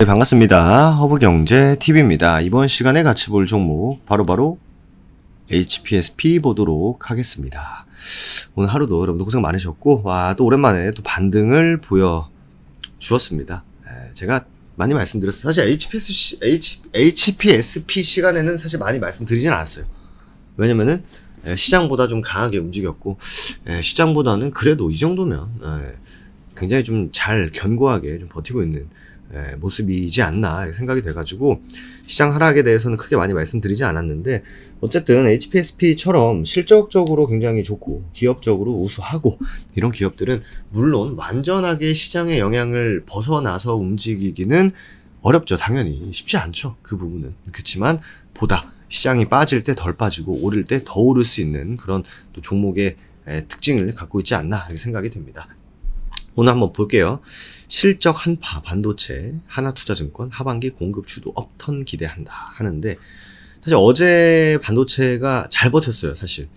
네, 반갑습니다. 허브경제TV입니다. 이번 시간에 같이 볼 종목 바로 바로 HPSP 보도록 하겠습니다. 오늘 하루도 여러분들 고생 많으셨고 와, 또 오랜만에 또 반등을 보여주었습니다. 에, 제가 많이 말씀드렸어요. 사실 HPS, H, HPSP 시간에는 사실 많이 말씀드리진 않았어요. 왜냐면은 에, 시장보다 좀 강하게 움직였고 에, 시장보다는 그래도 이 정도면 에, 굉장히 좀 잘 견고하게 좀 버티고 있는 예, 모습이지 않나 생각이 돼가지고 시장 하락에 대해서는 크게 많이 말씀드리지 않았는데 어쨌든 HPSP처럼 실적적으로 굉장히 좋고 기업적으로 우수하고 이런 기업들은 물론 완전하게 시장의 영향을 벗어나서 움직이기는 어렵죠. 당연히 쉽지 않죠. 그 부분은. 그렇지만 보다 시장이 빠질 때 덜 빠지고 오를 때 더 오를 수 있는 그런 또 종목의 특징을 갖고 있지 않나 생각이 됩니다 오늘 한번 볼게요. 실적 한파 반도체 하나투자증권 하반기 공급 주도 업턴 기대한다 하는데 사실 어제 반도체가 잘 버텼어요 사실.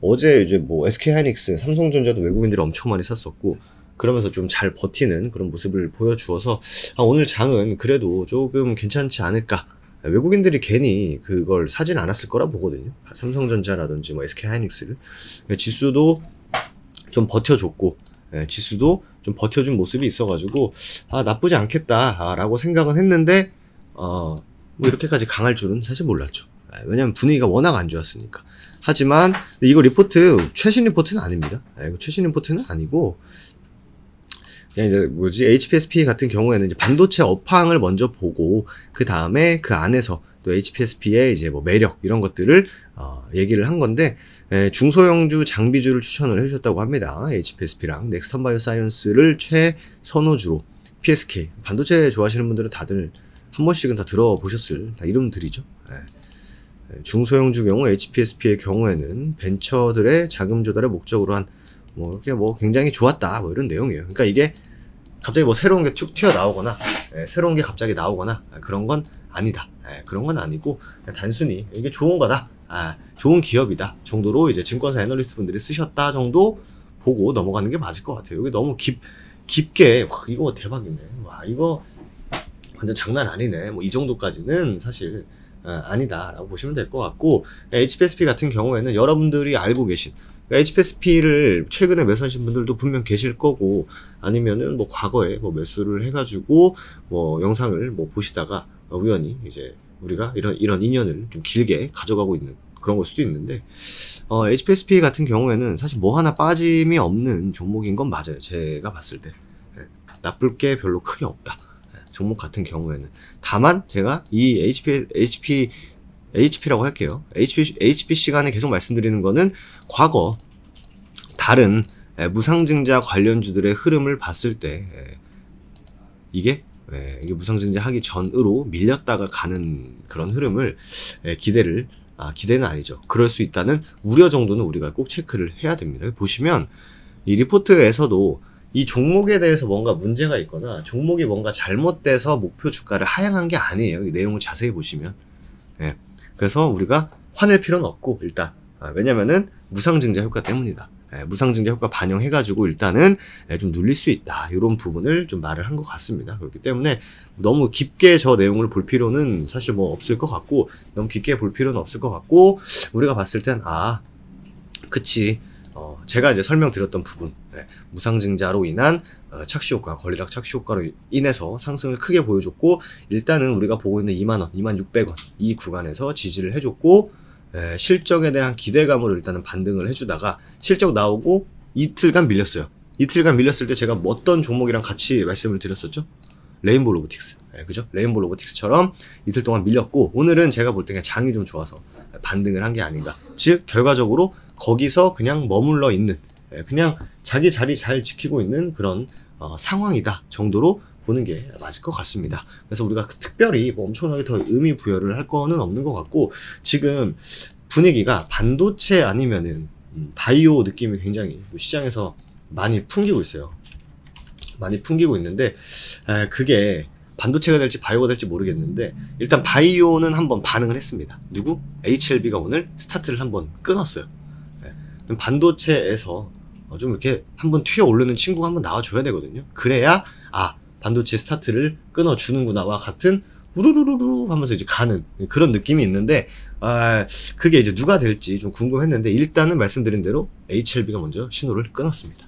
어제 이제 뭐 SK하이닉스 삼성전자도 외국인들이 엄청 많이 샀었고 그러면서 좀 잘 버티는 그런 모습을 보여주어서 아, 오늘 장은 그래도 조금 괜찮지 않을까. 외국인들이 괜히 그걸 사진 않았을 거라 보거든요. 삼성전자라든지 뭐 SK하이닉스를. 지수도 좀 버텨줬고 예, 지수도 좀 버텨준 모습이 있어가지고 아 나쁘지 않겠다라고 생각은 했는데 어, 뭐 이렇게까지 강할 줄은 사실 몰랐죠. 예, 왜냐면 분위기가 워낙 안 좋았으니까. 하지만 이거 리포트 최신 리포트는 아닙니다. 예, 이거 최신 리포트는 아니고 그냥 이제 뭐지 HPSP 같은 경우에는 이제 반도체 업황을 먼저 보고 그 다음에 그 안에서 또 HPSP의 이제 뭐 매력 이런 것들을 어, 얘기를 한 건데 에, 중소형주 장비주를 추천을 해주셨다고 합니다. HPSP랑 넥스턴 바이오 사이언스를 최선호주로 PSK 반도체 좋아하시는 분들은 다들 한 번씩은 다 들어보셨을 다 이름들이죠. 에, 중소형주 경우 HPSP의 경우에는 벤처들의 자금 조달을 목적으로 한뭐 이렇게 뭐 굉장히 좋았다 뭐 이런 내용이에요. 그러니까 이게 갑자기 뭐 새로운 게툭 튀어나오거나 예, 새로운 게 갑자기 나오거나 예, 그런 건 아니다. 예, 그런 건 아니고 단순히 이게 좋은 거다. 아, 좋은 기업이다 정도로 이제 증권사 애널리스트 분들이 쓰셨다 정도 보고 넘어가는 게 맞을 것 같아요. 여기 너무 깊, 깊게, 와, 이거 대박이네. 와, 이거 완전 장난 아니네. 뭐 이 정도까지는 사실 아, 아니다라고 보시면 될 것 같고 HPSP 같은 경우에는 여러분들이 알고 계신 HPSP를 최근에 매수하신 분들도 분명 계실 거고 아니면은 뭐 과거에 뭐 매수를 해가지고 뭐 영상을 뭐 보시다가 우연히 이제 우리가 이런 이런 인연을 좀 길게 가져가고 있는 그런 걸 수도 있는데 어, HPSP 같은 경우에는 사실 뭐 하나 빠짐이 없는 종목인 건 맞아요. 제가 봤을 때 네, 나쁠 게 별로 크게 없다. 네, 종목 같은 경우에는 다만 제가 이 HP HP HP라고 할게요. HP, HP 시간에 계속 말씀드리는 거는 과거 다른 무상증자 관련주들의 흐름을 봤을 때 이게 이게 무상증자 하기 전으로 밀렸다가 가는 그런 흐름을 기대를 아, 기대는 아니죠. 그럴 수 있다는 우려 정도는 우리가 꼭 체크를 해야 됩니다. 보시면 이 리포트에서도 이 종목에 대해서 뭔가 문제가 있거나 종목이 뭔가 잘못돼서 목표 주가를 하향한 게 아니에요. 이 내용을 자세히 보시면. 네. 그래서 우리가 화낼 필요는 없고 일단 아, 왜냐면은 무상증자 효과 때문이다. 예, 무상증자 효과 반영해가지고 일단은 예, 좀 눌릴 수 있다. 이런 부분을 좀 말을 한 것 같습니다. 그렇기 때문에 너무 깊게 저 내용을 볼 필요는 사실 뭐 없을 것 같고 너무 깊게 볼 필요는 없을 것 같고 우리가 봤을 땐 아, 그치. 어, 제가 이제 설명드렸던 부분, 네, 무상증자로 인한 어, 착시 효과, 권리락 착시 효과로 인해서 상승을 크게 보여줬고, 일단은 우리가 보고 있는 2만원, 2만 600원, 이 구간에서 지지를 해줬고, 에, 실적에 대한 기대감으로 일단은 반등을 해주다가, 실적 나오고 이틀간 밀렸어요. 이틀간 밀렸을 때 제가 어떤 종목이랑 같이 말씀을 드렸었죠? 레인보 로보틱스. 네, 그죠? 레인보 로보틱스처럼 이틀 동안 밀렸고, 오늘은 제가 볼 때 그냥 장이 좀 좋아서 반등을 한 게 아닌가. 즉, 결과적으로 거기서 그냥 머물러 있는 예, 그냥 자기 자리 잘 지키고 있는 그런 어, 상황이다 정도로 보는 게 맞을 것 같습니다. 그래서 우리가 특별히 뭐 엄청나게 더 의미 부여를 할 거는 없는 것 같고 지금 분위기가 반도체 아니면은 음, 바이오 느낌이 굉장히 시장에서 많이 풍기고 있어요. 많이 풍기고 있는데 에, 그게 반도체가 될지 바이오가 될지 모르겠는데 일단 바이오는 한번 반응을 했습니다. 누구? HLB가 오늘 스타트를 한번 끊었어요. 반도체에서 좀 이렇게 한번 튀어 오르는 친구가 한번 나와줘야 되거든요. 그래야 아 반도체 스타트를 끊어주는구나와 같은 우르르르르 하면서 이제 가는 그런 느낌이 있는데 아 그게 이제 누가 될지 좀 궁금했는데 일단은 말씀드린 대로 HLB가 먼저 신호를 끊었습니다.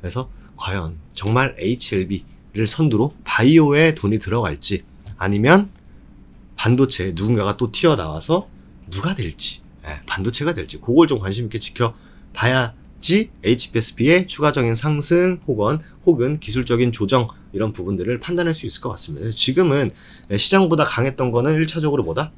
그래서 과연 정말 HLB를 선두로 바이오에 돈이 들어갈지 아니면 반도체 누군가가 또 튀어나와서 누가 될지 예, 반도체가 될지 그걸 좀 관심 있게 지켜봐야지 HPSP의 추가적인 상승 혹은 혹은 기술적인 조정 이런 부분들을 판단할 수 있을 것 같습니다. 지금은 시장보다 강했던 거는 1차적으로 뭐다?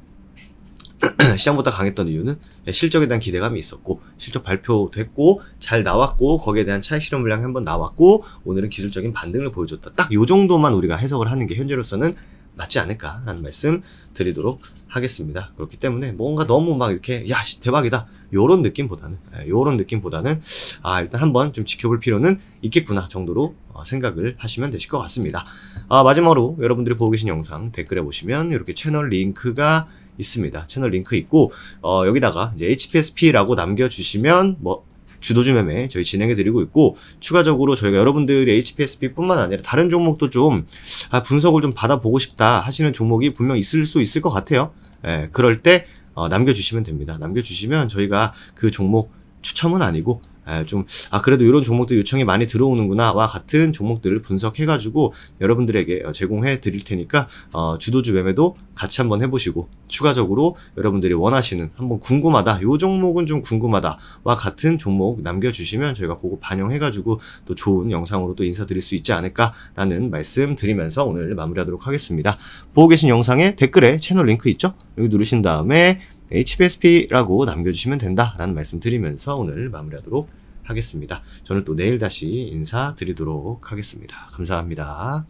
시장보다 강했던 이유는 실적에 대한 기대감이 있었고 실적 발표됐고 잘 나왔고 거기에 대한 차익 실현 물량이 한번 나왔고 오늘은 기술적인 반등을 보여줬다. 딱 요 정도만 우리가 해석을 하는 게 현재로서는 맞지 않을까라는 말씀 드리도록 하겠습니다. 그렇기 때문에 뭔가 너무 막 이렇게 야 씨, 대박이다 요런 느낌보다는 예, 요런 느낌보다는 아 일단 한번 좀 지켜볼 필요는 있겠구나 정도로 어, 생각을 하시면 되실 것 같습니다. 아, 마지막으로 여러분들이 보고 계신 영상 댓글에 보시면 이렇게 채널 링크가 있습니다. 채널 링크 있고 어, 여기다가 이제 HPSP라고 남겨주시면 뭐 주도주 매매 저희 진행해 드리고 있고 추가적으로 저희가 여러분들이 HPSP뿐만 아니라 다른 종목도 좀 아, 분석을 좀 받아보고 싶다 하시는 종목이 분명 있을 수 있을 것 같아요. 예, 그럴 때 어, 남겨주시면 됩니다. 남겨주시면 저희가 그 종목 추첨은 아니고 예, 좀, 아, 그래도 이런 종목들 요청이 많이 들어오는구나와 같은 종목들을 분석해가지고 여러분들에게 어, 제공해 드릴 테니까, 어, 주도주 매매도 같이 한번 해보시고, 추가적으로 여러분들이 원하시는, 한번 궁금하다, 요 종목은 좀 궁금하다와 같은 종목 남겨주시면 저희가 그거 반영해가지고 또 좋은 영상으로 또 인사드릴 수 있지 않을까라는 말씀 드리면서 오늘 마무리하도록 하겠습니다. 보고 계신 영상에 댓글에 채널 링크 있죠? 여기 누르신 다음에 HPSP라고 남겨주시면 된다라는 말씀 드리면서 오늘 마무리하도록 하겠습니다. 저는 또 내일 다시 인사드리도록 하겠습니다. 감사합니다.